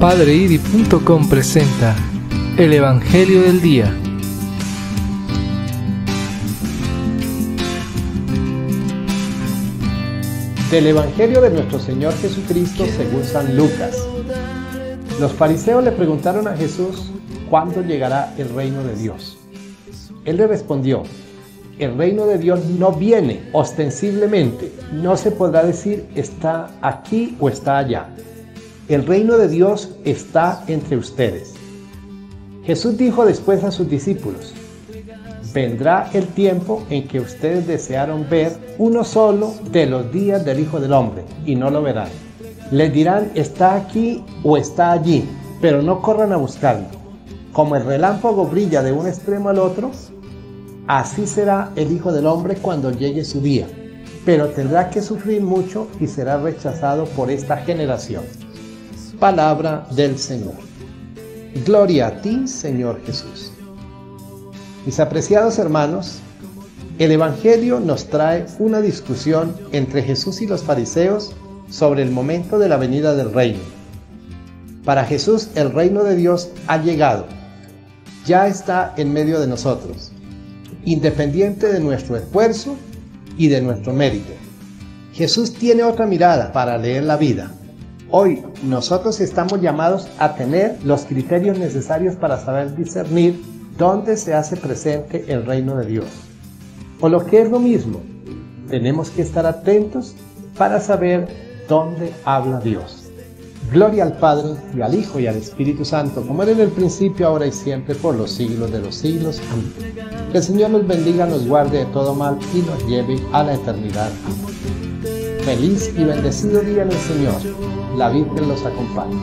PadreIdi.com presenta el Evangelio del Día. Del Evangelio de nuestro Señor Jesucristo según San Lucas. Los fariseos le preguntaron a Jesús cuándo llegará el reino de Dios. Él le respondió, el reino de Dios no viene ostensiblemente, no se podrá decir está aquí o está allá. El reino de Dios está entre ustedes. Jesús dijo después a sus discípulos, vendrá el tiempo en que ustedes desearon ver uno solo de los días del Hijo del Hombre y no lo verán. Les dirán está aquí o está allí, pero no corran a buscarlo. Como el relámpago brilla de un extremo al otro, así será el Hijo del Hombre cuando llegue su día. Pero tendrá que sufrir mucho y será rechazado por esta generación. Palabra del Señor. Gloria a ti, Señor Jesús. Mis apreciados hermanos, el Evangelio nos trae una discusión entre Jesús y los fariseos sobre el momento de la venida del reino. Para Jesús el reino de Dios ha llegado, ya está en medio de nosotros, independiente de nuestro esfuerzo y de nuestro mérito. Jesús tiene otra mirada para leer la vida. Hoy nosotros estamos llamados a tener los criterios necesarios para saber discernir dónde se hace presente el reino de Dios. O lo que es lo mismo, tenemos que estar atentos para saber dónde habla Dios. Gloria al Padre y al Hijo y al Espíritu Santo, como era en el principio, ahora y siempre, por los siglos de los siglos. Amén. Que el Señor nos bendiga, nos guarde de todo mal y nos lleve a la eternidad. Feliz y bendecido día en el Señor. La Virgen los acompañe.